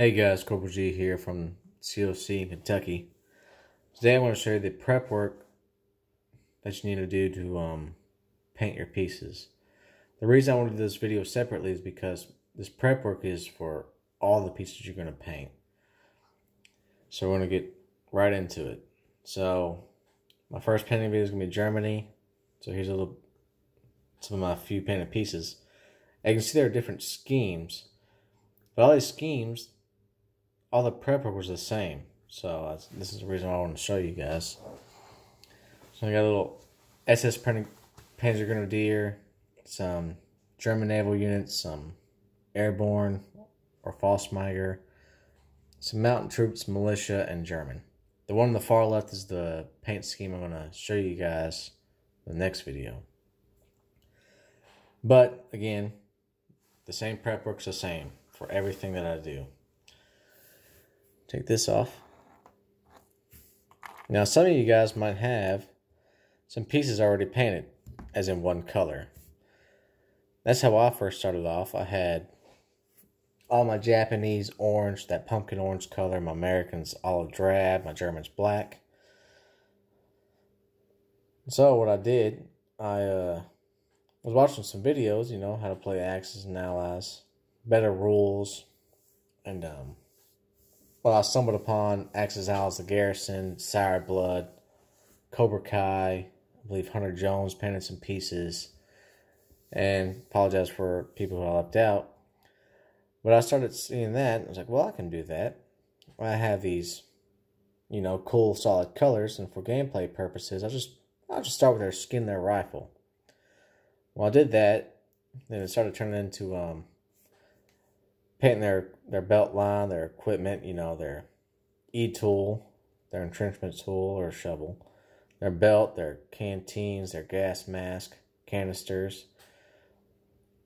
Hey guys, Corporal G here from COC in Kentucky. Today I want to show you the prep work that you need to do to um, paint your pieces. The reason I want to do this video separately is because this prep work is for all the pieces you're going to paint. So we're going to get right into it. So my first painting video is going to be Germany. So here's a little, some of my few painted pieces. As you can see there are different schemes. But all these schemes, all the prep work was the same. So this is the reason why I want to show you guys. So I got a little SS Panzer Grenadier, some German naval units, some airborne or Fallschirmjäger, some mountain troops, militia, and German. The one on the far left is the paint scheme I'm going to show you guys in the next video. But again, the same prep work's the same for everything that I do. Take this off. Now, some of you guys might have some pieces already painted, as in one color. That's how I first started off. I had all my Japanese orange, that pumpkin orange color, my Americans olive drab, my Germans black. So what I did, I uh, was watching some videos, you know, how to play Axis and Allies, better rules, and um, well, I stumbled upon Axis Allies, the Garrison, Sour Blood, Cobra Kai, I believe Hunter Jones painted some pieces, and apologize for people who I left out. But I started seeing that, I was like, well, I can do that. I have these, you know, cool solid colors, and for gameplay purposes, I'll just I'll just start with their skin, their rifle. Well, I did that, then it started turning into um, painting their, their belt line, their equipment, you know, their e-tool, their entrenchment tool or shovel, their belt, their canteens, their gas mask, canisters,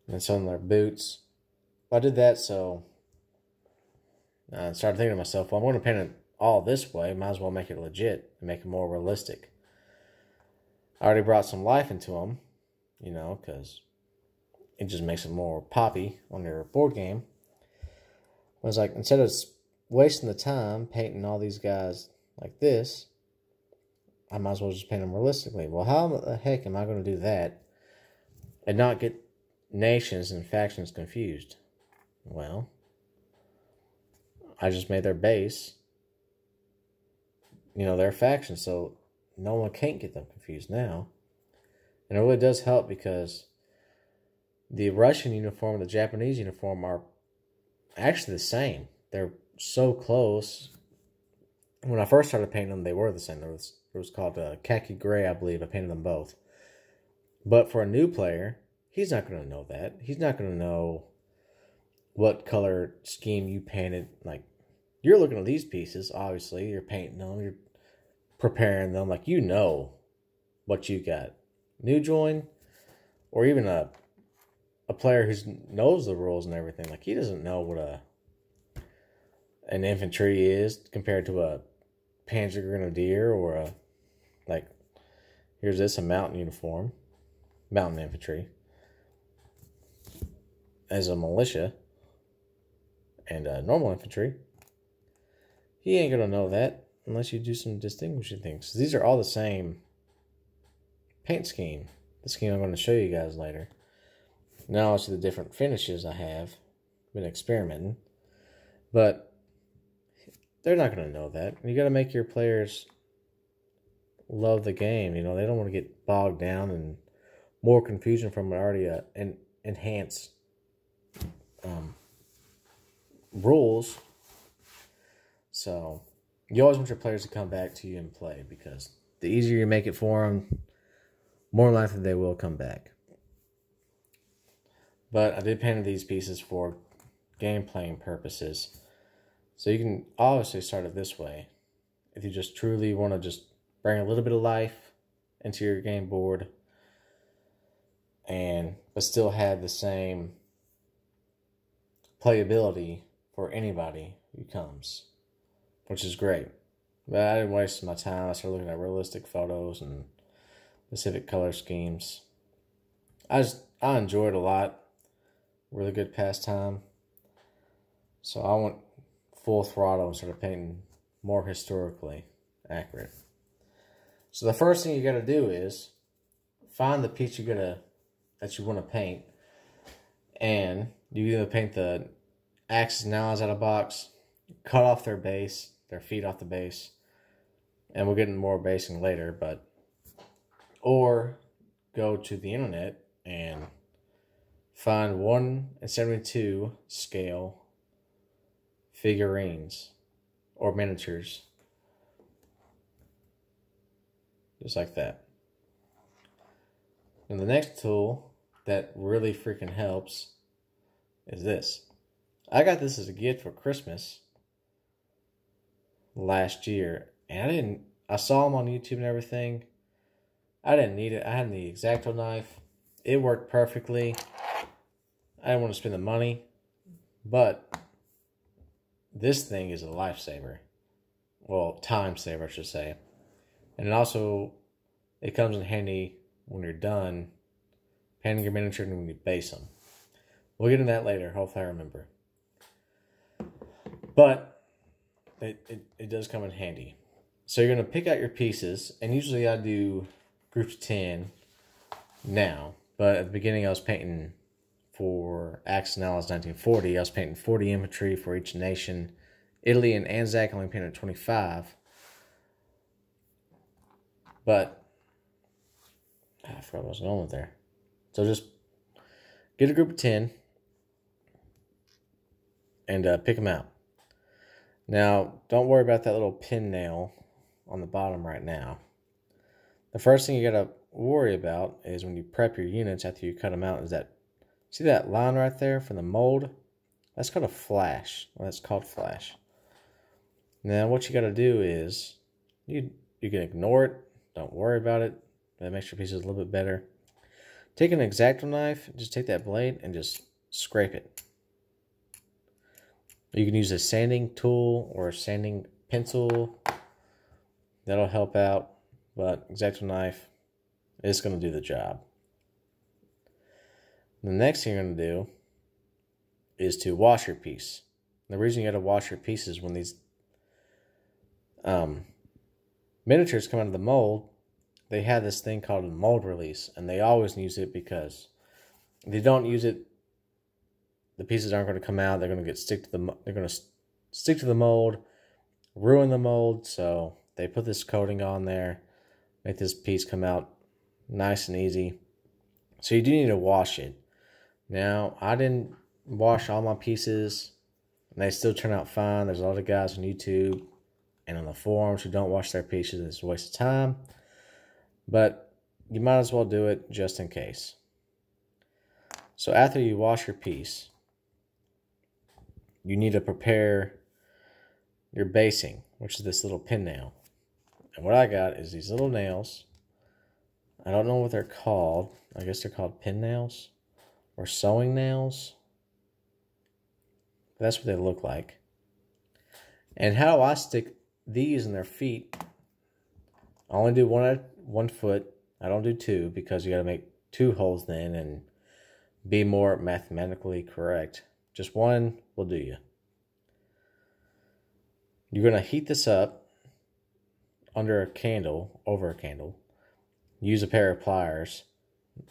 and some of their boots. I did that so I started thinking to myself, well, I'm going to paint it all this way. Might as well make it legit and make it more realistic. I already brought some life into them, you know, because it just makes it more poppy on your board game. I was like, instead of wasting the time painting all these guys like this, I might as well just paint them realistically. Well, how the heck am I going to do that and not get nations and factions confused? Well, I just made their base, you know, their faction, so no one can't get them confused now. And it really does help because the Russian uniform and the Japanese uniform are actually the same. They're so close. When I first started painting them, they were the same. There was it was called uh, khaki gray, I believe. I painted them both. But for a new player, he's not going to know that. He's not going to know what color scheme you painted. Like you're looking at these pieces, obviously. You're painting them. You're preparing them. Like you know what you got. New join, or even a a player who knows the rules and everything. Like he doesn't know what a an infantry is compared to a Panzer Grenadier or a like. Here's this a mountain uniform, mountain infantry as a militia and a normal infantry. He ain't gonna know that unless you do some distinguishing things. These are all the same paint scheme. The scheme I'm to show you guys later. Now to the different finishes I have been experimenting. But they're not going to know that. You got to make your players love the game. You know, they don't want to get bogged down and more confusion from already uh, an enhanced um, rules. So you always want your players to come back to you and play because the easier you make it for them, more likely they will come back. But I did paint these pieces for game playing purposes. So you can obviously start it this way. If you just truly want to just bring a little bit of life into your game board and but still have the same playability for anybody who comes, which is great. But I didn't waste my time. I started looking at realistic photos and specific color schemes. I just I enjoyed a lot really good pastime. So I want full throttle and started painting more historically accurate. So the first thing you got to do is find the piece you're gonna that you want to paint, and you either paint the Axis and allies out of box, cut off their base, their feet off the base, and we'll get into more basing later, but or go to the internet and find 1 and 72 scale figurines or miniatures. Just like that. And the next tool that really freaking helps is this. I got this as a gift for Christmas last year, and I didn't. I saw them on YouTube and everything. I didn't need it. I had the X-Acto knife. It worked perfectly. I don't want to spend the money, but this thing is a lifesaver. Well, time saver, I should say. And it also, it comes in handy when you're done painting your miniature and when you base them. We'll get into that later. Hopefully, I remember. But it, it, it does come in handy. So you're going to pick out your pieces, and usually I do groups 10 now. But at the beginning, I was painting for Axis and Allies 1940. I was painting 40 infantry for each nation. Italy and Anzac only painted 25. But I forgot what I was going with there. So just get a group of 10 and uh, pick them out. Now, don't worry about that little pin nail on the bottom right now. The first thing you got to worry about is when you prep your units after you cut them out is that, see that line right there from the mold? That's called a flash. Well, that's called flash. Now, what you got to do is you you can ignore it. Don't worry about it. That makes your pieces a little bit better. Take an X-Acto knife, just take that blade and just scrape it. You can use a sanding tool or a sanding pencil. That'll help out, but X-Acto knife is going to do the job. The next thing you're going to do is to wash your piece. The reason you got to wash your piece is when these um, miniatures come out of the mold, they have this thing called a mold release, and they always use it because they don't use it, the pieces aren't going to come out. They're going to get stick to the they're going to stick to the mold, ruin the mold. So they put this coating on there, make this piece come out nice and easy. So you do need to wash it. Now I didn't wash all my pieces, and they still turn out fine. There's a lot of guys on YouTube and on the forums who don't wash their pieces. It's a waste of time. But you might as well do it just in case. So after you wash your piece, you need to prepare your basing, which is this little pin nail. And what I got is these little nails. I don't know what they're called. I guess they're called pin nails or sewing nails. That's what they look like. And how do I stick these in their feet? I only do one one foot. I don't do two because you got to make two holes then and be more mathematically correct. Just one will do you. You're going to heat this up under a candle, over a candle. Use a pair of pliers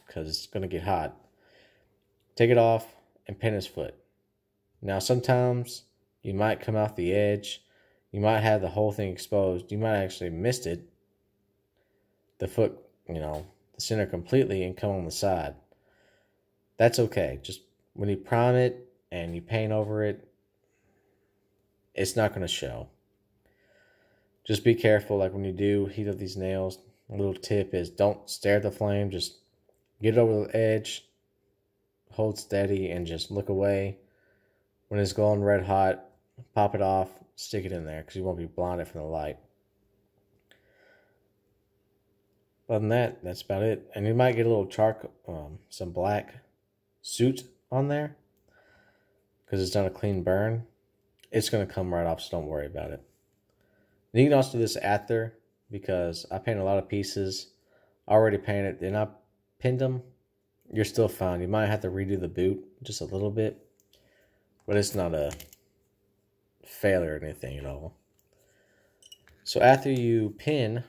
because it's going to get hot. Take it off and pin his foot. Now, sometimes you might come off the edge. You might have the whole thing exposed. You might actually missed it the foot, you know, the center completely and come on the side. That's okay. Just when you prime it and you paint over it, it's not going to show. Just be careful, like when you do heat up these nails. A little tip is don't stare at the flame. Just get it over the edge, hold steady, and just look away. When it's going red hot, pop it off, stick it in there because you won't be blinded from the light. Other than that, that's about it. And you might get a little charcoal, um, some black soot on there because it's not a clean burn. It's going to come right off, so don't worry about it. And you can also do this after because I paint a lot of pieces. already painted, then I pinned them. You're still fine. You might have to redo the boot just a little bit, but it's not a failure or anything at all. So after you pin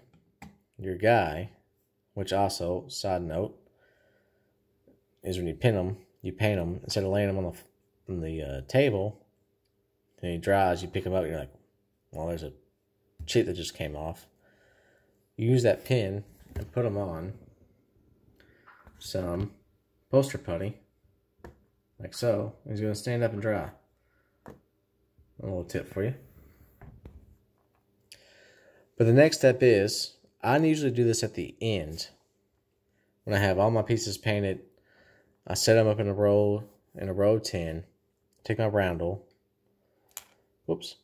your guy, which also, side note, is when you pin them, you paint them instead of laying them on the on the uh, table. And he dries, you pick them up. You're like, well, there's a chip that just came off. You use that pin and put them on some poster putty, like so. He's going to stand up and dry. A little tip for you. But the next step is, I usually do this at the end. When I have all my pieces painted, I set them up in a row, in a row of 10, take my roundel, whoops,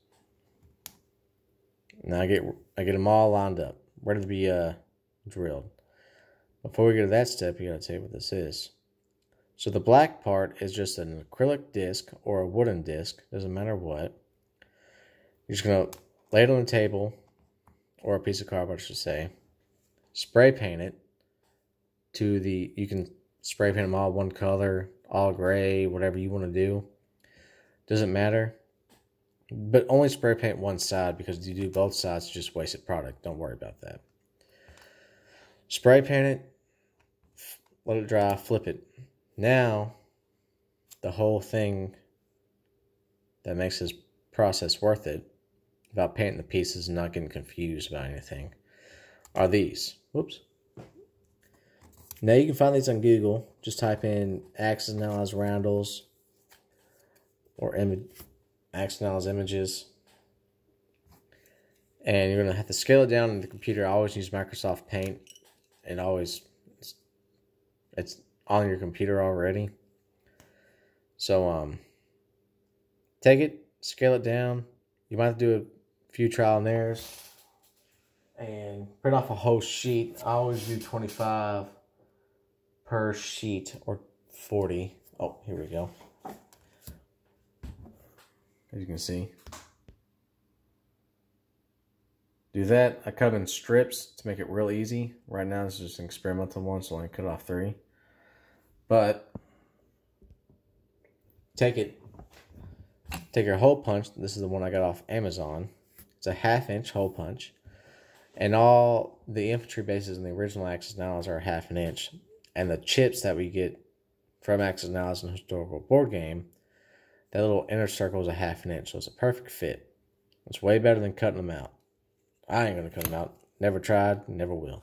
now I get, I get them all lined up, ready to be uh, drilled. Before we get to that step, you gotta tell you what this is. So the black part is just an acrylic disc or a wooden disc, doesn't matter what. You're just gonna lay it on the table, or a piece of cardboard, I should say. Spray paint it to the, you can spray paint them all one color, all gray, whatever you want to do. Doesn't matter. But only spray paint one side because if you do both sides, it's just wasted product. Don't worry about that. Spray paint it, let it dry, flip it. Now, the whole thing that makes this process worth it, about painting the pieces and not getting confused about anything, are these. Whoops. Now you can find these on Google. Just type in Axis and Allies roundels or Axis and Allies images. And you're going to have to scale it down in the computer. I always use Microsoft Paint. It always, it's, it's on your computer already. So, um, take it, scale it down. You might have to do a few trial and errors. And print off a whole sheet. I always do 25 per sheet or 40. Oh, here we go. As you can see. Do that. I cut in strips to make it real easy. Right now, this is just an experimental one, so I cut off three. But, take it. Take your hole punch. This is the one I got off Amazon. It's a half inch hole punch. And all the infantry bases in the original Axis and Allies are half an inch and the chips that we get from Axis and Allies in historical board game, that little inner circle is a half an inch, so it's a perfect fit. It's way better than cutting them out. I ain't gonna cut them out. Never tried, never will.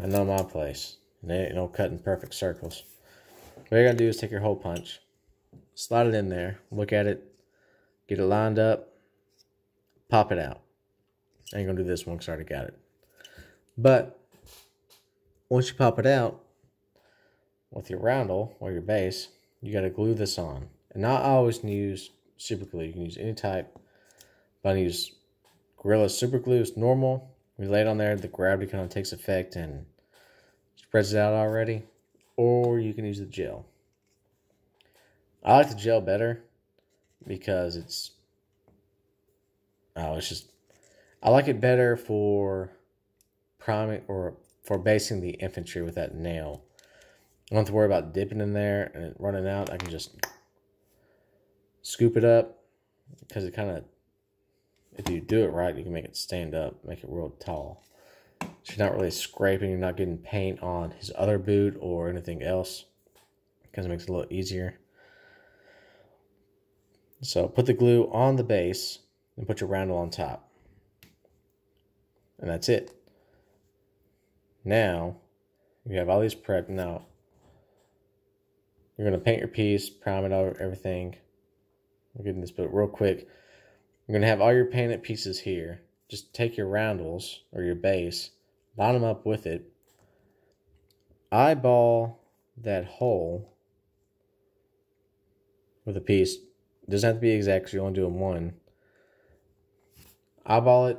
I know my place. There ain't no cutting perfect circles. What you're gonna do is take your hole punch, slide it in there, look at it, get it lined up, pop it out. I ain't gonna do this one because I already got it. But once you pop it out with your roundel or your base, you got to glue this on. And not always use super glue. You can use any type. But I use Gorilla super glue. It's normal. We lay it on there, the gravity kind of takes effect and spreads it out already. Or you can use the gel. I like the gel better because it's oh it's just I like it better for priming or for basing the infantry with that nail. I don't have to worry about dipping in there and running out. I can just scoop it up because it kind of, if you do it right, you can make it stand up, make it real tall. So you're not really scraping, you're not getting paint on his other boot or anything else because it makes it a little easier. So put the glue on the base and put your roundel on top. And that's it. Now, you have all these prep. Now, you're going to paint your piece, prime it over everything. I'm getting this but real quick. You're going to have all your painted pieces here. Just take your roundels or your base, line them up with it. Eyeball that hole with a piece. Doesn't have to be exact because you're only doing one. Eyeball it,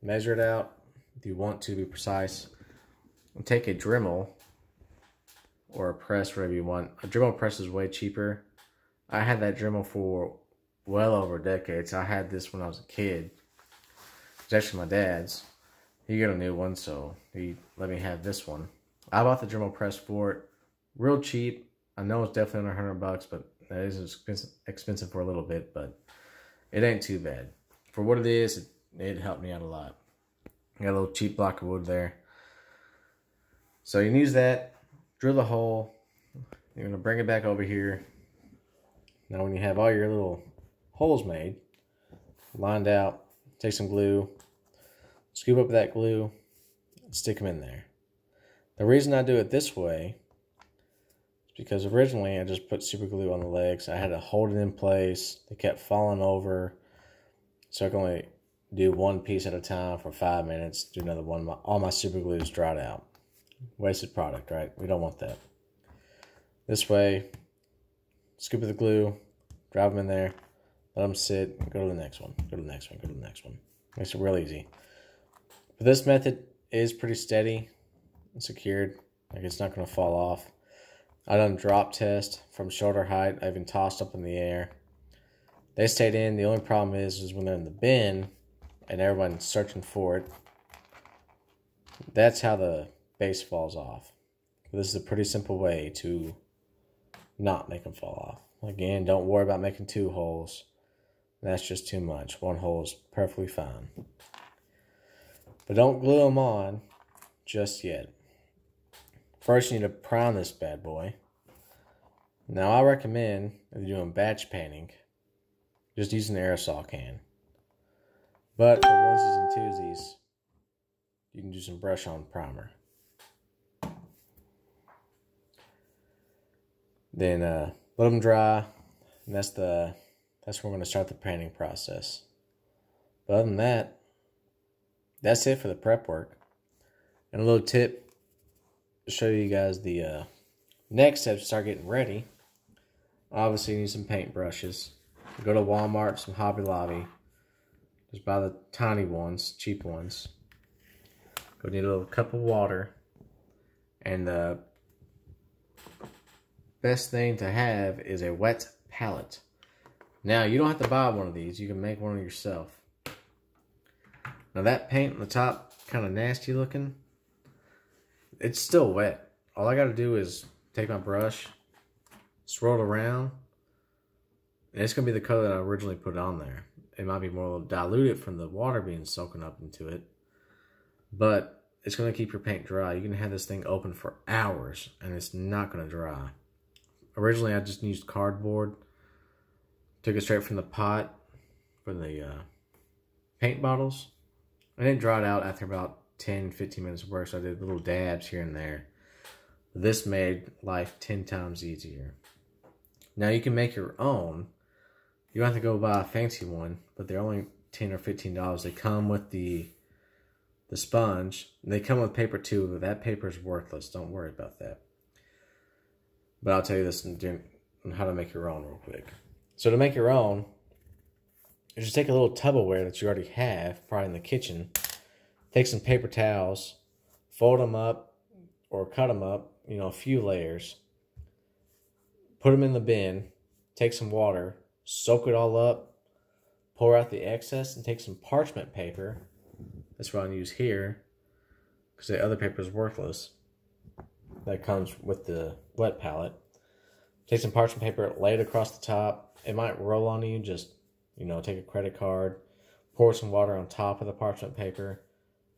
measure it out if you want to be precise take a Dremel or a press, whatever you want. A Dremel press is way cheaper. I had that Dremel for well over decades. I had this when I was a kid. It's actually my dad's. He got a new one, so he let me have this one. I bought the Dremel press for it. Real cheap. I know it's definitely under 100 bucks, but That is expensive, for a little bit, but it ain't too bad. For what it is, it, it helped me out a lot. Got a little cheap block of wood there. So you can use that, drill the hole. You're gonna bring it back over here. Now when you have all your little holes made, lined out, take some glue, scoop up that glue, stick them in there. The reason I do it this way is because originally I just put super glue on the legs. I had to hold it in place. They kept falling over. So I can only do one piece at a time for five minutes, do another one. All my super glue is dried out. Wasted product, right? We don't want that. This way, scoop of the glue, drive them in there, let them sit, go to the next one, go to the next one, go to the next one. Makes it real easy. But this method is pretty steady and secured. Like it's not going to fall off. I done drop test from shoulder height. I even tossed up in the air. They stayed in. The only problem is, is when they're in the bin and everyone's searching for it. That's how the base falls off. This is a pretty simple way to not make them fall off. Again, don't worry about making two holes. That's just too much. One hole is perfectly fine. But don't glue them on just yet. First, you need to prime this bad boy. Now, I recommend, if you're doing batch painting, just use an aerosol can. But for onesies and twosies, you can do some brush on primer. Then uh, let them dry, and that's the that's where we're going to start the painting process. But other than that, that's it for the prep work. And a little tip to show you guys the uh, next step to start getting ready. Obviously, you need some paint brushes. Go to Walmart, some Hobby Lobby. Just buy the tiny ones, cheap ones. Go need a little cup of water. And the best thing to have is a wet palette. Now, you don't have to buy one of these. You can make one yourself. Now, that paint on the top, kind of nasty looking, it's still wet. All I got to do is take my brush, swirl it around, and it's going to be the color that I originally put on there. It might be more diluted from the water being soaking up into it, but it's going to keep your paint dry. You can have this thing open for hours, and it's not going to dry. Originally, I just used cardboard. Took it straight from the pot from the uh, paint bottles. I didn't draw it out after about 10, 15 minutes of work. So I did little dabs here and there. This made life 10 times easier. Now you can make your own. You don't have to go buy a fancy one, but they're only 10 or $15. They come with the the sponge. And they come with paper too, but that paper is worthless. Don't worry about that. But I'll tell you this and how to make your own real quick. So to make your own, you just take a little Tupperware that you already have, probably in the kitchen. Take some paper towels, fold them up or cut them up, you know, a few layers. Put them in the bin, take some water, soak it all up, pour out the excess, and take some parchment paper. That's what I'm use here, because the other paper is worthless. That comes with the wet palette. Take some parchment paper, lay it across the top. It might roll on you, just you know, take a credit card, pour some water on top of the parchment paper,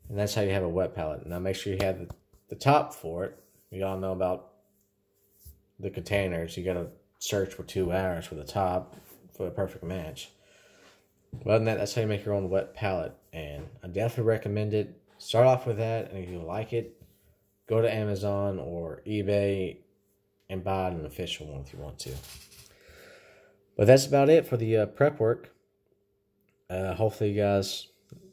and that's how you have a wet palette. Now make sure you have the, the top for it. You all know about the containers. You gotta search for two hours for the top for a perfect match. But other than that, that's how you make your own wet palette. And I definitely recommend it. Start off with that, and if you like it, go to Amazon or eBay and buy an official one if you want to. But that's about it for the uh, prep work. Uh, hopefully, you guys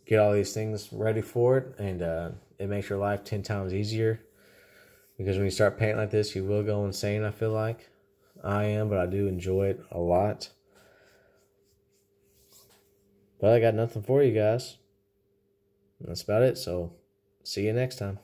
get all these things ready for it, and uh, it makes your life 10 times easier. Because when you start painting like this, you will go insane, I feel like. I am, but I do enjoy it a lot. But I got nothing for you guys. That's about it, so see you next time.